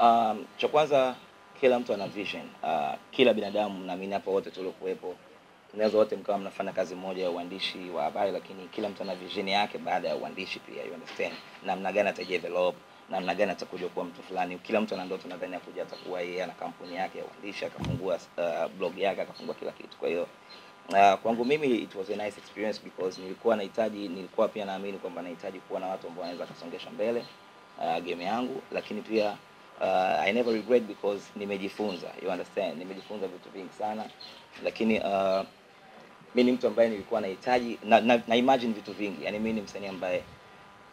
Um, cha kwanza kila mtu ana vision. Uh, kila binadamu naamini hapa wote tuliokuwepo tunaweza wote mkawa mnafanya kazi moja ya uandishi wa habari, lakini kila mtu ana vision yake baada ya uandishi pia, you understand, namna gani atajidevelop, namna gani atakuja kuwa mtu fulani. Kila mtu ana ndoto nadhani ya kuja atakuwa yeye ana kampuni yake ya uandishi, akafungua uh, blog yake, akafungua kila kitu. Kwa hiyo uh, kwangu mimi it was a nice experience because nilikuwa nahitaji, nilikuwa pia naamini kwamba nahitaji kuwa na watu ambao wanaweza kusongesha mbele uh, game yangu, lakini pia uh, I never regret because nimejifunza, you understand, nimejifunza vitu vingi sana, lakini uh, mi ni mtu ambaye nilikuwa nahitaji na, na, na imagine vitu vingi, yani mi ni msanii ambaye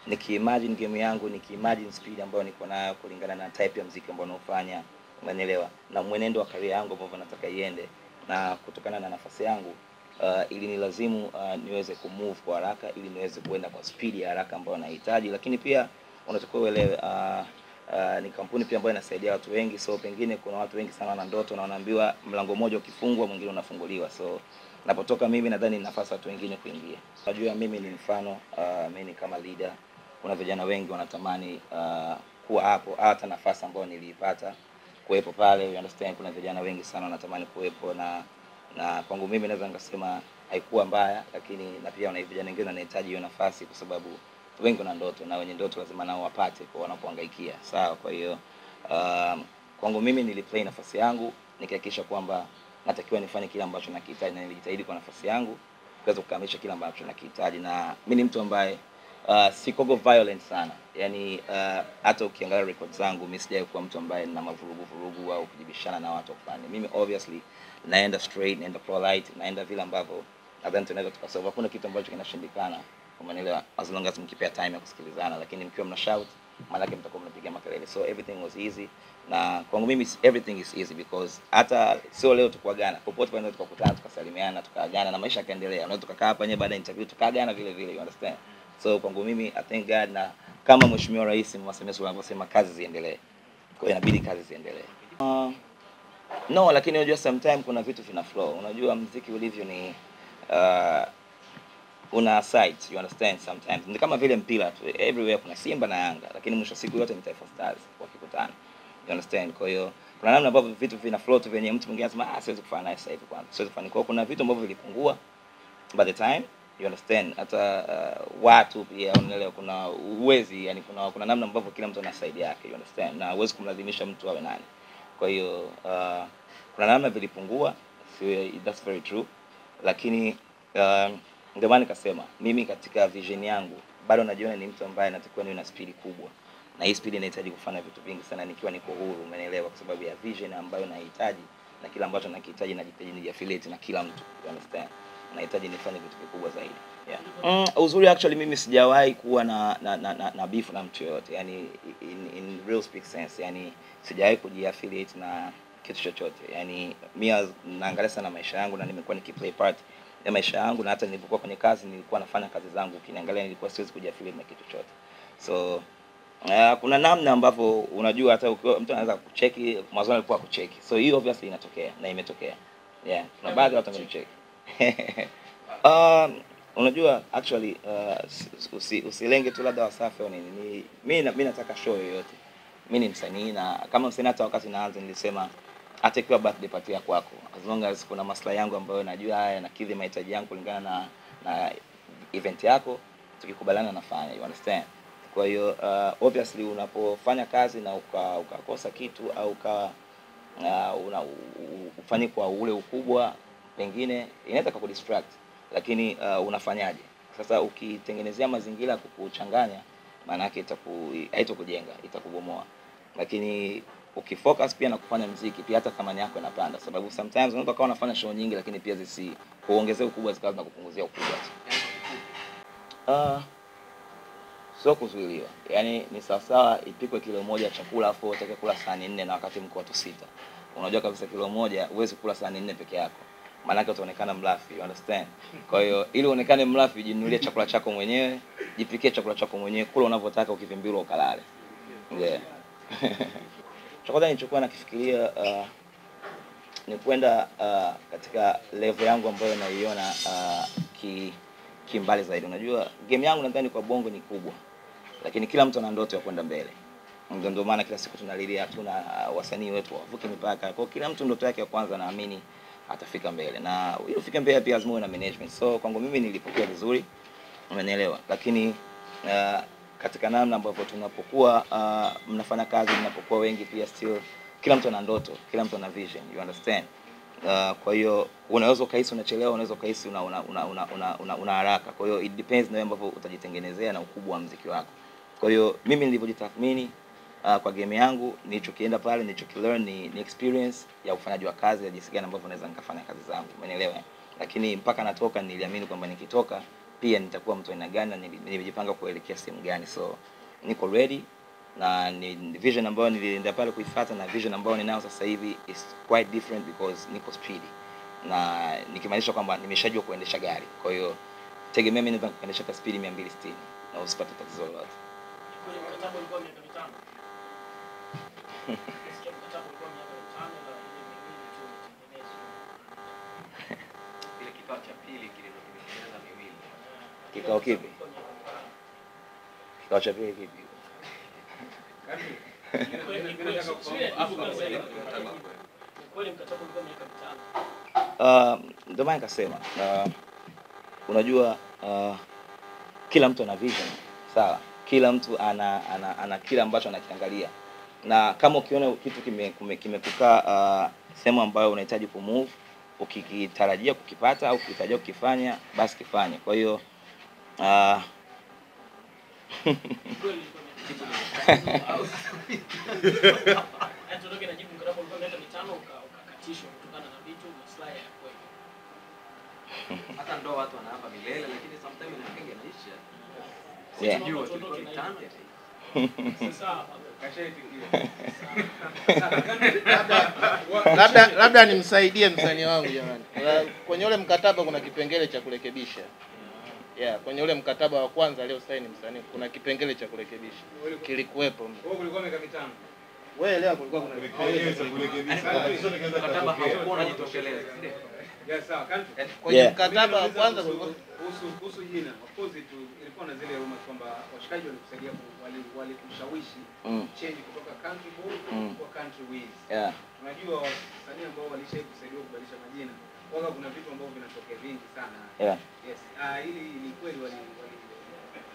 nikiimagine game yangu, nikiimagine speed ambayo niko nayo kulingana na type ya mziki ambao naofanya, unanielewa, na mwenendo wa career yangu ambavyo nataka iende, na kutokana na nafasi yangu uh, ili ni lazimu uh, niweze kumove kwa haraka, ili niweze kuenda kwa speed ya haraka ambayo nahitaji, lakini pia unatakiwa uelewe uh, Uh, ni kampuni pia ambayo inasaidia watu wengi, so pengine kuna watu wengi sana na ndoto na wanaambiwa mlango mmoja ukifungwa mwingine unafunguliwa. So napotoka mimi nadhani ni nafasi watu wengine kuingia. Najua mimi ni mfano uh, mimi ni kama leader. Kuna vijana wengi wanatamani uh, kuwa hapo, hata nafasi ambayo niliipata kuwepo pale, you understand. Kuna vijana wengi sana wanatamani kuwepo na na kwangu mimi naweza nikasema haikuwa mbaya, lakini na pia wana vijana wengine wanahitaji hiyo nafasi kwa sababu wengi wana ndoto na wenye ndoto lazima nao wapate kwa wanapohangaikia. Sawa, kwa hiyo um, kwangu mimi niliplay nafasi yangu nikihakikisha kwamba natakiwa nifanye kile ambacho nakihitaji na nilijitahidi kwa nafasi yangu kuweza kukamilisha kile ambacho nakihitaji, na mimi ni mtu ambaye uh, sikogo violent sana, yani uh, hata ukiangalia record zangu mimi sijawahi kuwa mtu ambaye nina mavurugu vurugu au kujibishana na watu fulani. Mimi obviously naenda straight, naenda polite, naenda vile ambavyo nadhani tunaweza tukasolve. Hakuna kitu ambacho kinashindikana Umeelewa? As long as mkipea time ya kusikilizana, lakini mkiwa mna shout, maanake mtakuwa mnapiga makelele. So everything was easy, na kwangu mimi everything is easy because hata sio leo tukuagana, popote pale tukakutana, tukasalimiana, tukaagana na maisha yakaendelea. Unaweza tukakaa hapa nje baada ya interview tukaagana vile vile, you understand? So kwangu mimi I thank God, na kama Mheshimiwa Rais Mama Samia Suluhu anavyosema kazi ziendelee, kwa inabidi kazi ziendelee. Uh, no, lakini unajua sometime kuna vitu vina flow. Unajua mziki ulivyo ni uh, una site, you understand sometimes. Ni kama vile mpira tu everywhere kuna Simba na Yanga lakini mwisho siku yote ni Taifa Stars wakikutana you understand? Kwa hiyo kuna namna ambavyo vitu vina flow tu venye mtu mwingine anasema ah siwezi kufanya naye sasa hivi kwanza. Siwezi kufanya. Kwa kuna vitu ambavyo vilipungua by the time you understand? Hata uh, watu pia unaelewa kuna uwezi yani kuna kuna namna ambavyo kila mtu ana side yake you understand? Na huwezi kumlazimisha mtu awe nani. Kwa hiyo uh, kuna namna vilipungua so, that's very true. Lakini uh, ndio maana nikasema mimi katika vision yangu bado najiona ni mtu ambaye natakiwa niwe na spidi kubwa, na hii spidi inahitaji kufanya vitu vingi sana nikiwa niko huru, umeelewa? Kwa sababu ya vision ambayo nahitaji na kila ambacho nakihitaji, najitaji nijiaffiliate na kila mtu, you understand? Nahitaji nifanye vitu vikubwa zaidi yeah. Mm, uzuri actually mimi sijawahi kuwa na na, na, na, na beef na mtu yoyote, yani in, in real speak sense, yani sijawahi kujiaffiliate na kitu chochote, yani mimi naangalia sana maisha yangu na nimekuwa nikiplay part ya maisha yangu na hata nilipokuwa kwenye kazi nilikuwa nafanya kazi zangu, ukiniangalia nilikuwa siwezi kujiaffiliate na kitu chote. So uh, kuna namna ambavyo unajua hata ukiwa mtu anaweza kucheki mwanzo alikuwa kucheki. So hiyo obviously inatokea na imetokea. Yeah, kuna baadhi ya watu wamecheki. um, unajua actually uh, usi, usilenge tu labda Wasafi au nini. Ni mimi mimi nataka show yoyote. Mimi ni msanii na kama msanii hata wakati naanza nilisema hata ikiwa birthday party ya kwako, as long as kuna maslahi yangu ambayo najua haya nakidhi mahitaji yangu kulingana na na event yako, tukikubaliana nafanya, you understand. Kwa hiyo uh, obviously unapofanya kazi na uka, ukakosa kitu au uka uh, una ufanye kwa ule ukubwa, pengine inaweza kukudistract, lakini uh, unafanyaje sasa? Ukitengenezea mazingira ya kukuchanganya, maana yake itaku haitokujenga, itakubomoa, lakini ukifocus pia na kufanya mziki pia hata thamani yako inapanda, sababu sometimes unaweza kuwa unafanya show nyingi lakini pia zisi kuongezea ukubwa zikawa na kupunguzia ukubwa tu. Uh, sio kuzuiliwa, yaani ni sawasawa ipikwe kilo moja chakula afu utake kula sahani nne na wakati mko watu sita. Unajua kabisa kilo moja huwezi kula sahani nne peke yako, maanake utaonekana mlafi, you understand? Kwa hiyo ili uonekane mlafi, jinunulie chakula chako mwenyewe, jipikie chakula chako mwenyewe, kula unavyotaka, ukivimbilwa ukalale. Yeah. cha kwanza nilichokuwa nakifikiria uh, ni kwenda uh, katika level yangu ambayo naiona uh, ki kimbali zaidi. Unajua game yangu nadhani kwa bongo ni kubwa, lakini kila mtu ana ndoto ya kwenda mbele. ndio maana kila siku tunalilia hatuna uh, wasanii wetu wavuke mipaka. Kwa kila mtu ndoto yake ya kwanza naamini atafika mbele, na ili ufike mbele pia lazima uwe na management. So kwangu mimi nilipokea vizuri, umenielewa, lakini uh, katika namna ambavyo tunapokuwa uh, mnafanya kazi, mnapokuwa wengi pia still, kila mtu ana ndoto, kila mtu ana vision, you understand. Uh, kwa hiyo unaweza ukahisi unachelewa, unaweza ukahisi una una una, una, una, una, una haraka. Kwa hiyo it depends na wewe ambavyo utajitengenezea na ukubwa wa mziki wako. Kwa hiyo mimi nilivyojitathmini uh, kwa game yangu nilichokienda pale nilichokilearn ni, ni experience ya ufanyaji wa kazi ya jinsi gani ambavyo naweza nikafanya kazi zangu, umeelewa? Lakini mpaka natoka niliamini kwamba nikitoka pia nitakuwa mtu aina gani na nimejipanga kuelekea sehemu gani, so niko ready na ni vision ambayo nilienda pale kuifuata na vision ambayo ninayo sasa hivi is quite different because niko speedy na nikimaanisha kwamba nimeshajua kuendesha gari. Kwa hiyo tegemea mimi naweza kuendesha kwa speed 260 na usipate tatizo lolote. Cha pili. Kikao kipi? Kikao cha pili kipi? Uh, ndio maana nikasema uh, unajua uh, kila mtu ana vision sawa, kila mtu ana ana, ana kile ambacho anakiangalia, na kama ukiona kitu kimekukaa kime, uh, sehemu ambayo unahitaji kumove, ukikitarajia kukipata au ukitarajia kukifanya, basi kifanye. Kwa hiyo uh, labda nimsaidie msanii wangu jamani. Kwenye ule mkataba kuna kipengele cha kurekebisha. Yeah, kwenye ule mkataba wa kwanza leo saini msanii kuna kipengele cha kurekebisha. Kilikuwepo. Wewe leo kulikuwa kuna kipengele cha Mkataba haukuwa unajitosheleza. si ndio? kwenye Yeah. mkataba wa kwanza kuhusu kuhusu jina of course tu ilikuwa na zile rumors kwamba washikaji walikusaidia wali- walikushawishi Mm. change kutoka country boy Mm. kwa country wiz Yeah. Unajua wasanii ambao walishai kusaidiwa kubadilisha majina waga kuna vitu ambavyo vinatokea vingi sana Yeah. yes ah hili ni kweli wali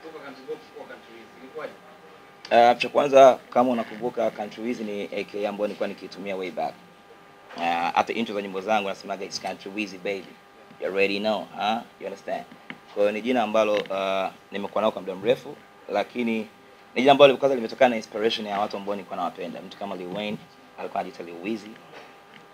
kutoka country box kwa country hizi. ilikuwaje Uh, cha kwanza kama unakumbuka Country Wiz ni AK ambayo nilikuwa nikitumia way back. Uh, hata intro za nyimbo zangu nasemaga it's Country Wiz baby. You already know, huh? You understand? Kwa hiyo ni jina ambalo uh, nimekuwa nao kwa muda mrefu lakini ni jina ambalo kwanza limetokana na inspiration ya watu ambao nilikuwa nawapenda. Mtu kama Lil Wayne alikuwa anajiita Lil Wizzy.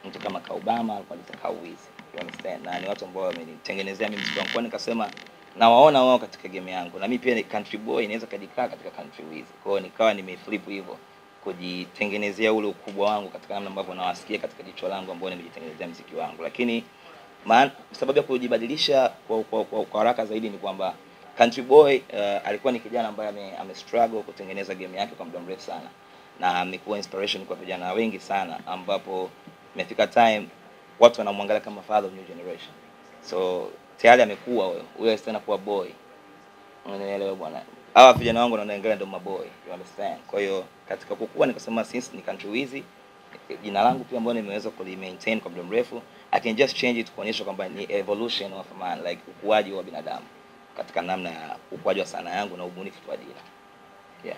Mtu kama Kaubama alikuwa anajiita Kau Wizzy. You understand? Na ni watu ambao wamenitengenezea mimi mziki wangu. Kwa nikasema nawaona wao katika game yangu na mimi pia ni country boy inaweza kajikaa katika country wiz. Kwa hiyo nikawa nimeflip hivyo kujitengenezea ule ukubwa wangu katika namna ambavyo nawasikia katika jicho langu ambao nimejitengenezea mziki wangu. Lakini maana sababu ya kujibadilisha kwa kwa, kwa, kwa haraka zaidi ni kwamba Country Boy uh, alikuwa ni kijana ambaye ame, ame struggle kutengeneza game yake kwa muda mrefu sana na amekuwa inspiration kwa vijana wengi sana ambapo imefika time watu wanamwangalia kama father of new generation. So tayari amekuwa huyo, huyo tena kuwa boy. Unanielewa bwana? Hawa vijana wangu wanaendelea ndio maboy, you understand? Kwa hiyo katika kukua nikasema since ni Country wizi jina langu pia ambalo nimeweza kuli maintain kwa muda mrefu, I can just change it kuonyesha kwamba ni evolution of man, like ukuaji wa binadamu katika namna ya ukuaji wa sanaa yangu na ubunifu wa jina. Yeah.